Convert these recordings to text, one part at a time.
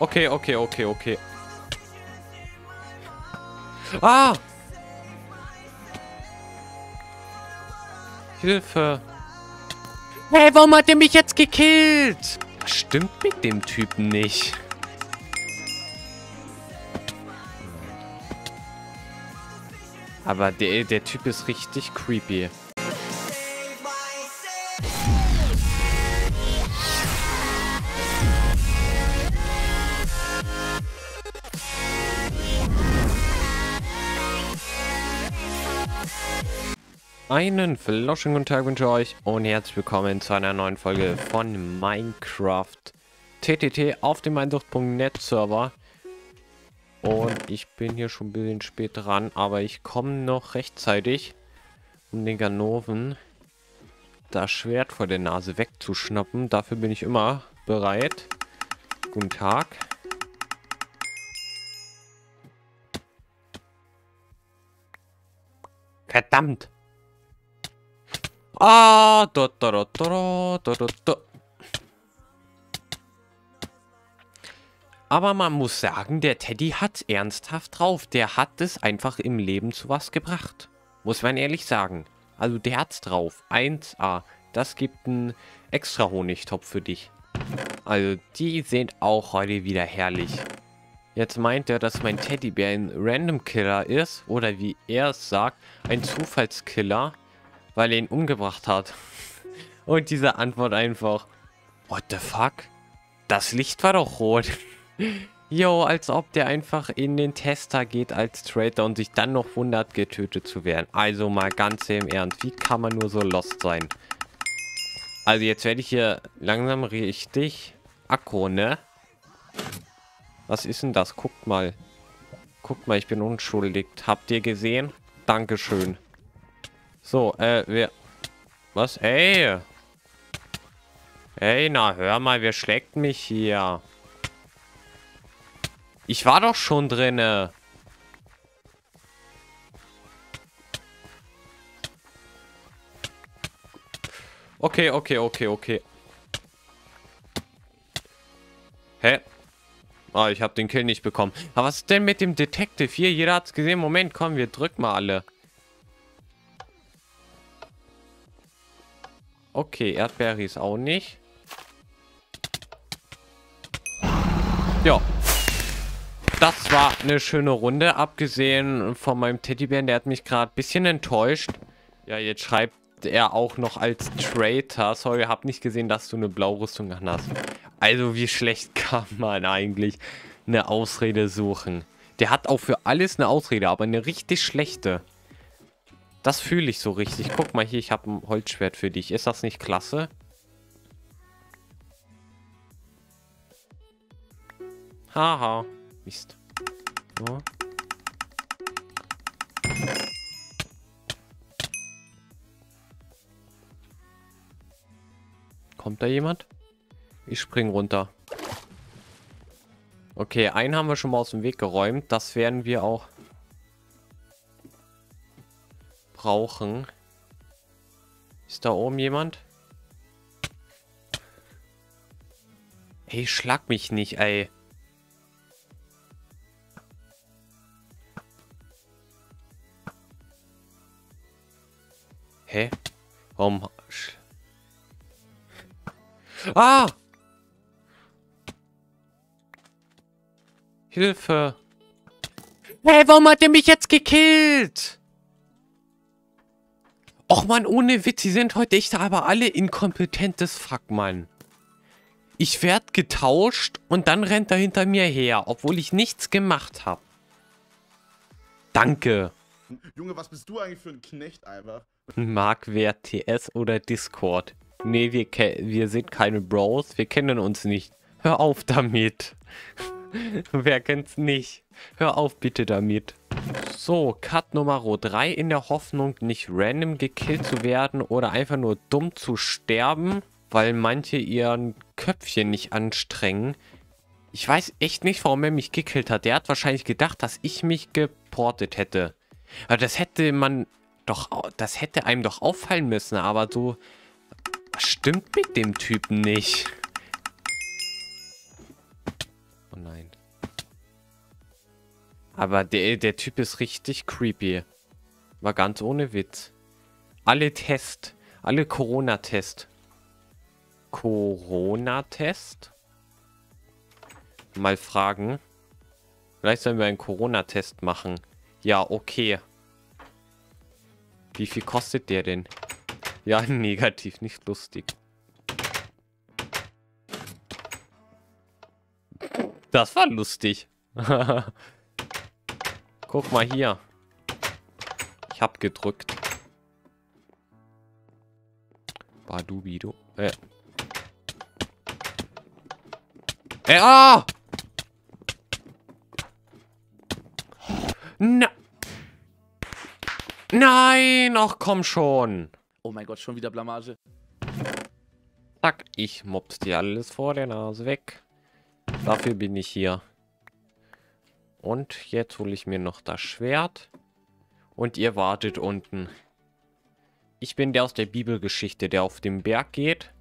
Okay, okay, okay, okay. Ah! Hilfe. Hey, warum hat er mich jetzt gekillt? Was stimmt mit dem Typen nicht? Aber der, der Typ ist richtig creepy. Einen floschigen guten Tag wünsche ich euch und herzlich willkommen zu einer neuen Folge von Minecraft TTT auf dem Einsucht.net Server. Und ich bin hier schon ein bisschen spät dran, aber ich komme noch rechtzeitig, um den Ganoven das Schwert vor der Nase wegzuschnappen. Dafür bin ich immer bereit. Guten Tag. Verdammt! Ah, da, da, da, da, da, da, da. Aber man muss sagen, der Teddy hat ernsthaft drauf. Der hat es einfach im Leben zu was gebracht. Muss man ehrlich sagen. Also der hat's drauf. 1A. Das gibt einen extra Honigtopf für dich. Also die sind auch heute wieder herrlich. Jetzt meint er, dass mein Teddybär ein Random Killer ist. Oder wie er es sagt, ein Zufallskiller weil er ihn umgebracht hat. Und diese Antwort einfach, what the fuck? Das Licht war doch rot. Jo, als ob der einfach in den Tester geht als Traitor und sich dann noch wundert, getötet zu werden. Also mal ganz im Ernst, wie kann man nur so lost sein? Also jetzt werde ich hier langsam richtig aggro, ne? Was ist denn das? Guckt mal. Guckt mal, ich bin unschuldig. Habt ihr gesehen? Dankeschön. So, äh, wer... Was? Ey! Ey, na, hör mal, wer schlägt mich hier? Ich war doch schon drinne. Okay, okay, okay, okay. Hä? Ah, ich habe den Kill nicht bekommen. Aber was ist denn mit dem Detective hier? Jeder hat's gesehen. Moment, komm, wir drücken mal alle. Okay, Erdbeeris auch nicht. Ja. Das war eine schöne Runde. Abgesehen von meinem Teddybären, der hat mich gerade ein bisschen enttäuscht. Ja, jetzt schreibt er auch noch als Traitor. Sorry, hab nicht gesehen, dass du eine Blaurüstung hast. Also, wie schlecht kann man eigentlich eine Ausrede suchen? Der hat auch für alles eine Ausrede, aber eine richtig schlechte. Das fühle ich so richtig. Guck mal hier, ich habe ein Holzschwert für dich. Ist das nicht klasse? Haha. Mist. So. Kommt da jemand? Ich spring runter. Okay, einen haben wir schon mal aus dem Weg geräumt. Das werden wir auch brauchen. Ist da oben jemand? Hey, schlag mich nicht, ey. Hä? Warum? Ah! Hilfe! Hey, warum hat er mich jetzt gekillt? Och man, ohne Witz, sie sind heute echt aber alle inkompetentes Fuck, Mann. Ich werde getauscht und dann rennt er hinter mir her, obwohl ich nichts gemacht habe. Danke. Junge, was bist du eigentlich für ein Knecht einfach? Markwert TS oder Discord. Nee, wir, wir sind keine Bros, wir kennen uns nicht. Hör auf damit. Wer kennt's nicht? Hör auf bitte damit. So, Cut Nummer 3 in der Hoffnung, nicht random gekillt zu werden oder einfach nur dumm zu sterben, weil manche ihren Köpfchen nicht anstrengen. Ich weiß echt nicht, warum er mich gekillt hat. Der hat wahrscheinlich gedacht, dass ich mich geportet hätte. Aber das hätte man doch, das hätte einem doch auffallen müssen, aber so stimmt mit dem Typen nicht. Oh nein. Aber der, der Typ ist richtig creepy. War ganz ohne Witz. Alle Test. Alle Corona-Test. Corona-Test? Mal fragen. Vielleicht sollen wir einen Corona-Test machen. Ja, okay. Wie viel kostet der denn? Ja, negativ, nicht lustig. Das war lustig. Guck mal hier. Ich hab gedrückt. Badubido. Äh. Äh, ah! Na. Nein, ach komm schon. Oh mein Gott, schon wieder Blamage. Zack, ich mobs dir alles vor der Nase weg. Dafür bin ich hier. Und jetzt hole ich mir noch das Schwert. Und ihr wartet unten. Ich bin der aus der Bibelgeschichte, der auf den Berg geht,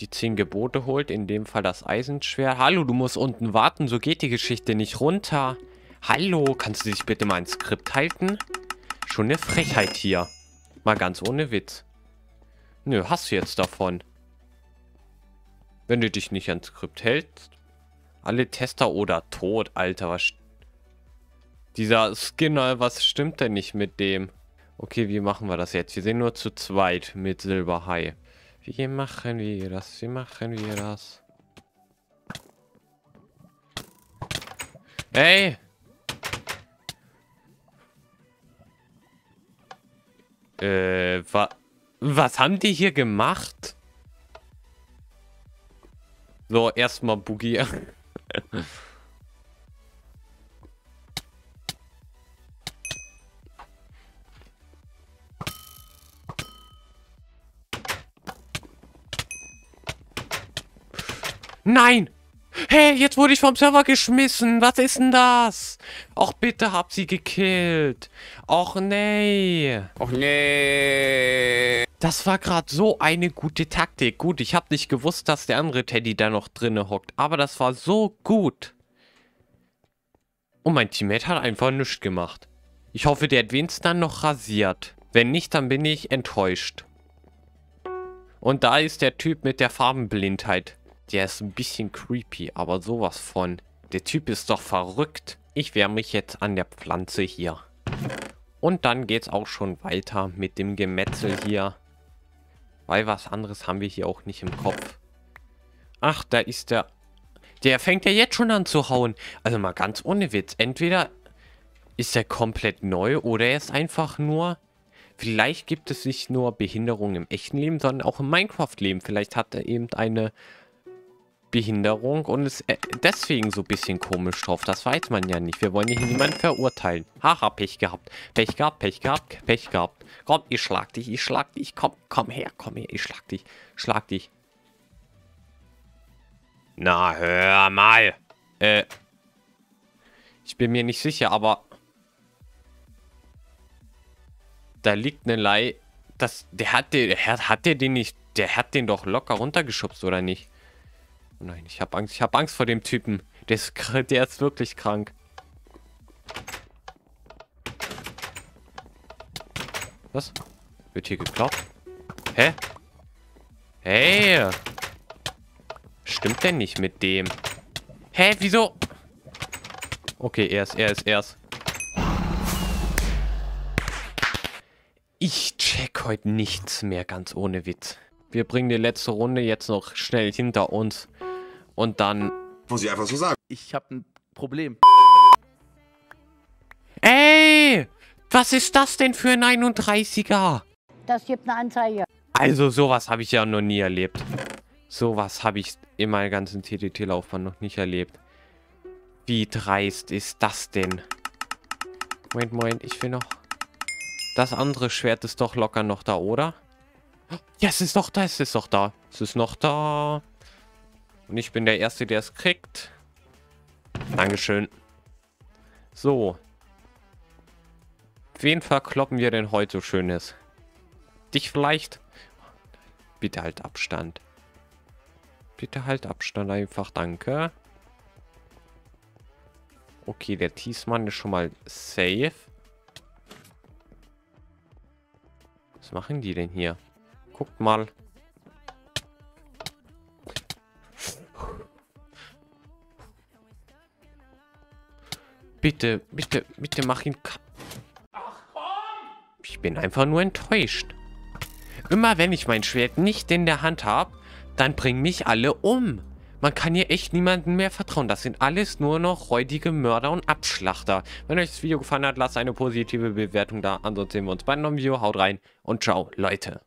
die zehn Gebote holt, in dem Fall das Eisenschwert. Hallo, du musst unten warten, so geht die Geschichte nicht runter. Hallo, kannst du dich bitte mal ins Skript halten? Schon eine Frechheit hier. Mal ganz ohne Witz. Nö, hast du jetzt davon. Wenn du dich nicht ans Skript hältst. Alle Tester oder tot, Alter. Was dieser Skinner, was stimmt denn nicht mit dem? Okay, wie machen wir das jetzt? Wir sind nur zu zweit mit Silberhai. Wie machen wir das? Wie machen wir das? Ey! Äh, wa was haben die hier gemacht? So, erstmal Boogie. Nein! Hey, jetzt wurde ich vom Server geschmissen. Was ist denn das? Och, bitte hab sie gekillt. Och, nee. Och, nee. Das war gerade so eine gute Taktik. Gut, ich habe nicht gewusst, dass der andere Teddy da noch drinne hockt. Aber das war so gut. Und mein Teammate hat einfach nichts gemacht. Ich hoffe, der hat wenigstens dann noch rasiert. Wenn nicht, dann bin ich enttäuscht. Und da ist der Typ mit der Farbenblindheit. Der ist ein bisschen creepy, aber sowas von. Der Typ ist doch verrückt. Ich wehre mich jetzt an der Pflanze hier. Und dann geht's auch schon weiter mit dem Gemetzel hier. Weil was anderes haben wir hier auch nicht im Kopf. Ach, da ist der... Der fängt ja jetzt schon an zu hauen. Also mal ganz ohne Witz. Entweder ist er komplett neu oder er ist einfach nur... Vielleicht gibt es nicht nur Behinderung im echten Leben, sondern auch im Minecraft-Leben. Vielleicht hat er eben eine Behinderung und ist äh, deswegen so ein bisschen komisch drauf. Das weiß man ja nicht. Wir wollen hier niemanden verurteilen. Haha, Pech gehabt. Pech gehabt, Pech gehabt, Pech gehabt. Komm, ich schlag dich, ich schlag dich. Komm, komm her, komm her, ich schlag dich. Schlag dich. Na, hör mal. Äh. Ich bin mir nicht sicher, aber... Da liegt eine Lei. Das, der hat den, der hat den nicht... Der hat den doch locker runtergeschubst, oder nicht? Oh nein, ich habe Angst. Ich habe Angst vor dem Typen. Der ist, der ist wirklich krank. Was? Wird hier geklaut? Hä? Hey! Stimmt denn nicht mit dem? Hä, wieso? Okay, er ist, er ist, er ist. Ich check heute nichts mehr, ganz ohne Witz. Wir bringen die letzte Runde jetzt noch schnell hinter uns. Und dann... Muss ich einfach so sagen. Ich habe ein Problem. Ey! Was ist das denn für ein 31er? Das gibt eine Anzeige. Also sowas habe ich ja noch nie erlebt. Sowas habe ich in meiner ganzen TTT-Laufbahn noch nicht erlebt. Wie dreist ist das denn? Moment, Moment, ich will noch... Das andere Schwert ist doch locker noch da, oder? Ja, es ist doch da, es ist doch da. Es ist noch da. Und ich bin der Erste, der es kriegt. Dankeschön. So. Wen verkloppen wir denn heute so Schönes? Dich vielleicht? Bitte halt Abstand. Bitte halt Abstand einfach, danke. Okay, der Thiesmann ist schon mal safe. Was machen die denn hier? Guckt mal. Bitte, bitte, bitte mach ihn... ka- Ich bin einfach nur enttäuscht. Immer wenn ich mein Schwert nicht in der Hand habe, dann bringen mich alle um. Man kann hier echt niemandem mehr vertrauen. Das sind alles nur noch räudige Mörder und Abschlachter. Wenn euch das Video gefallen hat, lasst eine positive Bewertung da. Ansonsten sehen wir uns bei einem neuen Video. Haut rein und ciao, Leute.